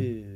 Yeah.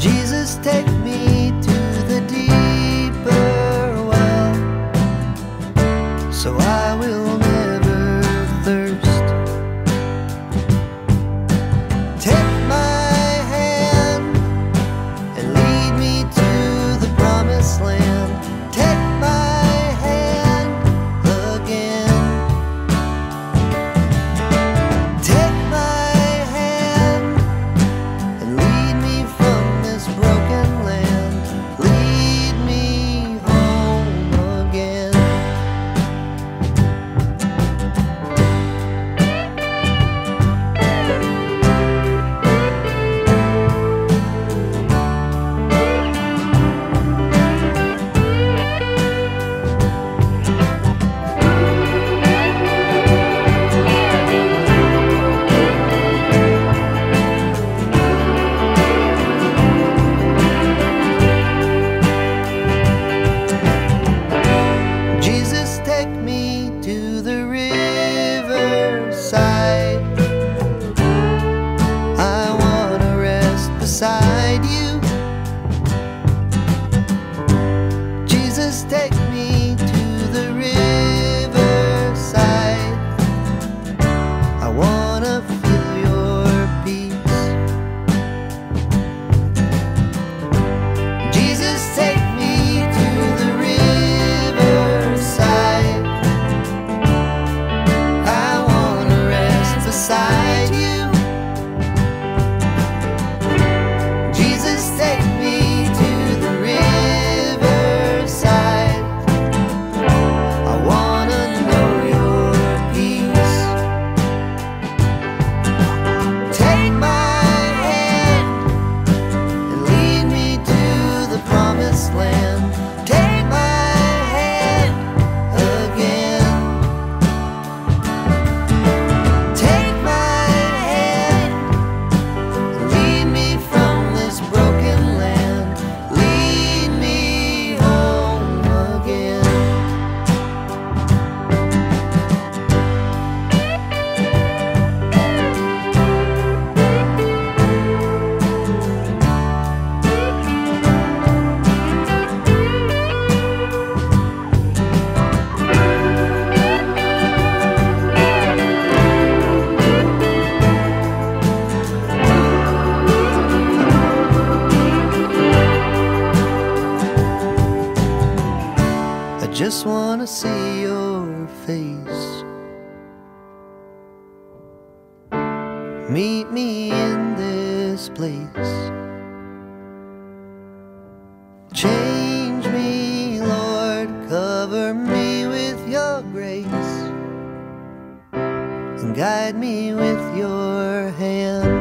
Jesus, take me. take just want to see your face. Meet me in this place. Change me, Lord, cover me with your grace, and guide me with your hand.